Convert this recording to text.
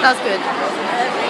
That's good.